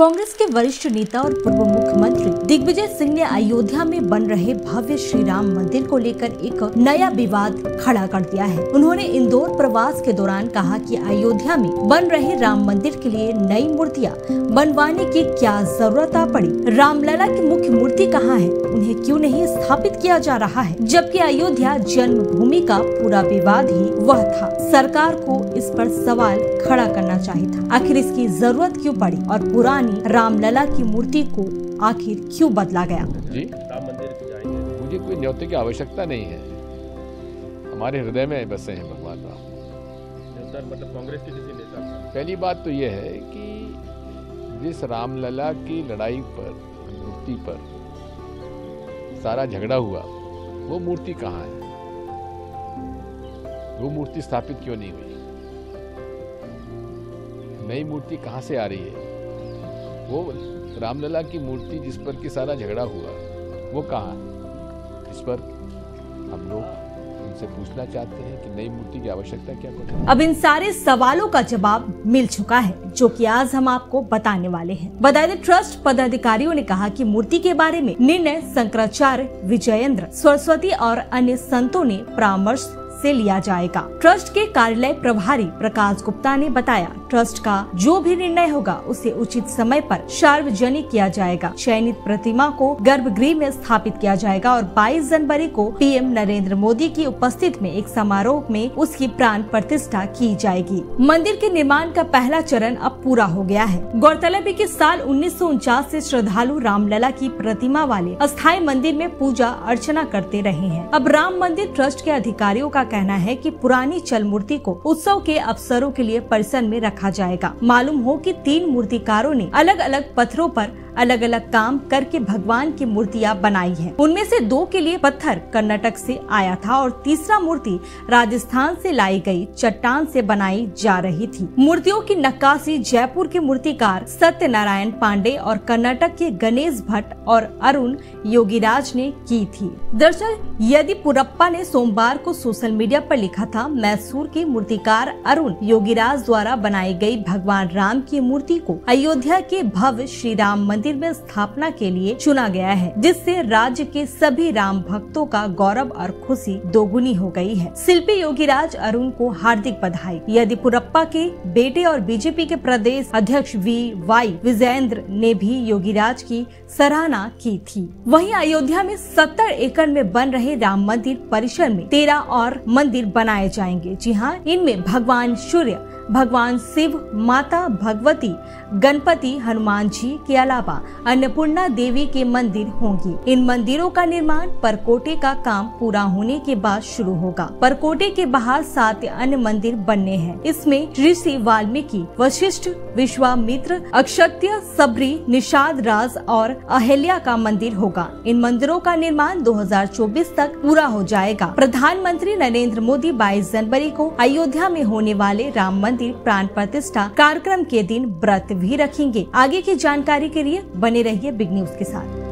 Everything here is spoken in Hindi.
कांग्रेस के वरिष्ठ नेता और पूर्व मुख्यमंत्री दिग्विजय सिंह ने अयोध्या में बन रहे भव्य श्री राम मंदिर को लेकर एक नया विवाद खड़ा कर दिया है। उन्होंने इंदौर प्रवास के दौरान कहा कि अयोध्या में बन रहे राम मंदिर के लिए नई मूर्तियाँ बनवाने की क्या ज़रूरत आ पड़ी? रामलला की मुख्य मूर्ति कहाँ है? उन्हें क्यों नहीं स्थापित किया जा रहा है? जबकि अयोध्या जन्मभूमि का पूरा विवाद ही वह था। सरकार को इस पर सवाल खड़ा करना चाहिए था। आखिर इसकी ज़रूरत क्यों पड़ी? और पुरानी रामलला की मूर्ति को आखिर क्यों बदला गया? जी। राम मंदिर जाएँगे मुझे कोई न्योते की आवश्यकता नहीं है। हमारे हृदय में बसे हैं भगवान राम। मतलब कांग्रेस के किसी नेता पहली बात तो यह है कि जिस रामलला की लड़ाई पर मूर्ति पर सारा झगड़ा हुआ वो मूर्ति कहाँ है? वो मूर्ति स्थापित क्यों नहीं हुई? नई मूर्ति कहाँ से आ रही है? वो रामलला की मूर्ति जिस पर कि सारा झगड़ा हुआ, वो कहाँ है? इस पर हम लोग उनसे पूछना चाहते हैं कि नई मूर्ति की आवश्यकता क्या को अब इन सारे सवालों का जवाब मिल चुका है, जो कि आज हम आपको बताने वाले हैं। बता दें ट्रस्ट पदाधिकारियों ने कहा कि मूर्ति के बारे में निर्णय शंकराचार्य विजयेंद्र, सरस्वती और अन्य संतों ने परामर्श से लिया जाएगा। ट्रस्ट के कार्यालय प्रभारी प्रकाश गुप्ता ने बताया ट्रस्ट का जो भी निर्णय होगा, उसे उचित समय पर सार्वजनिक किया जाएगा। चयनित प्रतिमा को गर्भगृह में स्थापित किया जाएगा और 22 जनवरी को पीएम नरेंद्र मोदी की उपस्थित में एक समारोह में उसकी प्राण प्रतिष्ठा की जाएगी। मंदिर के निर्माण का पहला चरण अब पूरा हो गया है। गौरतलब है की साल उन्नीस से श्रद्धालु रामलला की प्रतिमा वाले अस्थायी मंदिर में पूजा अर्चना करते रहे हैं। अब राम मंदिर ट्रस्ट के अधिकारियों का कहना है कि पुरानी चल मूर्ति को उत्सव के अवसरों के लिए परिसर में रखा जाएगा। मालूम हो कि तीन मूर्तिकारों ने अलग अलग पत्थरों पर अलग अलग काम करके भगवान की मूर्तियाँ बनाई हैं। उनमें से दो के लिए पत्थर कर्नाटक से आया था और तीसरा मूर्ति राजस्थान से लाई गई, चट्टान से बनाई जा रही थी मूर्तियों की नक्काशी जयपुर के मूर्तिकार सत्यनारायण पांडे और कर्नाटक के गणेश भट्ट और अरुण योगीराज ने की थी दरअसल, यदि पुरप्पा ने सोमवार को सोशल मीडिया पर लिखा था, मैसूर के मूर्तिकार अरुण योगीराज द्वारा बनाई गई भगवान राम की मूर्ति को अयोध्या के भव्य श्री राम मंदिर में स्थापना के लिए चुना गया है, जिससे राज्य के सभी राम भक्तों का गौरव और खुशी दोगुनी हो गई है। शिल्पी योगीराज अरुण को हार्दिक बधाई। यदि पुरप्पा के बेटे और बीजेपी के प्रदेश अध्यक्ष वी वाई विजयेंद्र ने भी योगीराज की सराहना की थी। वहीं अयोध्या में 70 एकड़ में बन रहे राम मंदिर परिसर में तेरह और मंदिर बनाए जाएँगे। जी हाँ इनमें भगवान सूर्य भगवान शिव, माता भगवती, गणपति हनुमान जी के अलावा अन्नपूर्णा देवी के मंदिर होंगे। इन मंदिरों का निर्माण परकोटे का काम पूरा होने के बाद शुरू होगा। परकोटे के बाहर सात अन्य मंदिर बनने हैं। इसमें ऋषि वाल्मीकि, वशिष्ठ, विश्वामित्र, अक्षत्य, सबरी, निषाद राज और अहिल्या का मंदिर होगा। इन मंदिरों का निर्माण 2024 तक पूरा हो जाएगा। प्रधानमंत्री नरेंद्र मोदी 22 जनवरी को अयोध्या में होने वाले राम मंदिर प्राण प्रतिष्ठा कार्यक्रम के दिन व्रत भी रखेंगे। आगे की जानकारी के लिए बने रहिए बिग न्यूज़ के साथ।